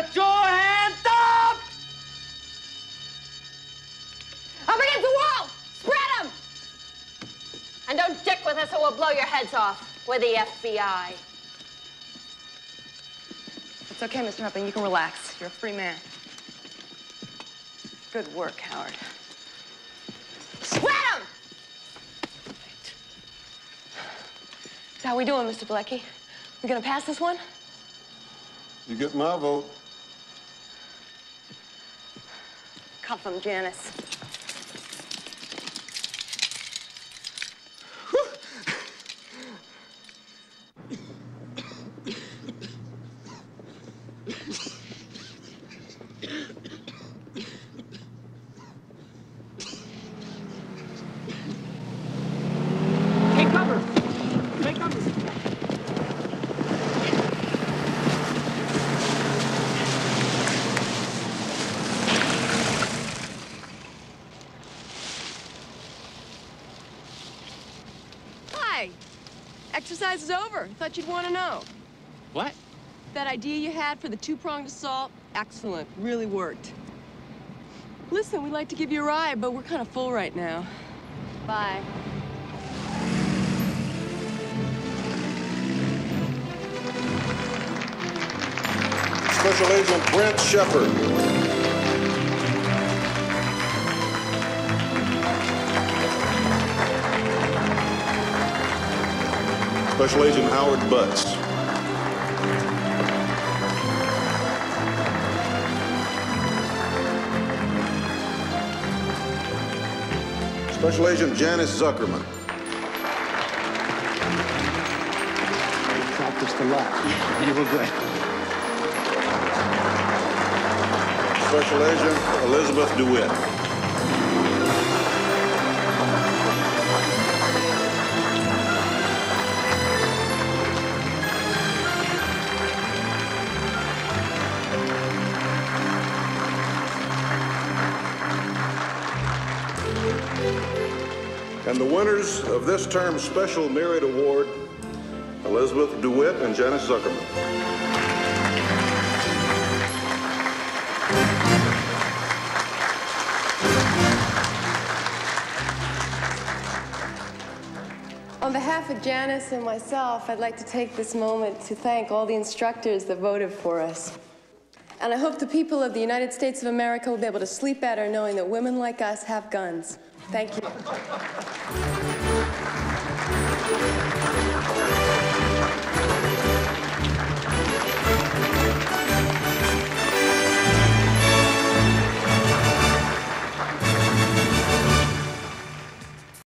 Get your hands up! Up against the wall! Spread them! And don't dick with us or we'll blow your heads off. We're the FBI. It's okay, Mr. Huffing. You can relax. You're a free man. Good work, Howard. Spread them! Right. So how we doing, Mr. Bilecki? We gonna pass this one? You get my vote. Cuff him, Janice. Take cover! Take cover! Hi. Exercise is over. Thought you'd want to know. What? That idea you had for the two-pronged assault, excellent. Really worked. Listen, we'd like to give you a ride, but we're kind of full right now. Bye. Special Agent Brent Shepard. Special Agent Howard Butts. Special Agent Janice Zuckerman. You Practiced a lot. You were good. Special Agent Elizabeth DeWitt. And the winners of this term's Special Merit Award, Elizabeth DeWitt and Janice Zuckerman. On behalf of Janice and myself, I'd like to take this moment to thank all the instructors that voted for us. And I hope the people of the United States of America will be able to sleep better knowing that women like us have guns. Thank you.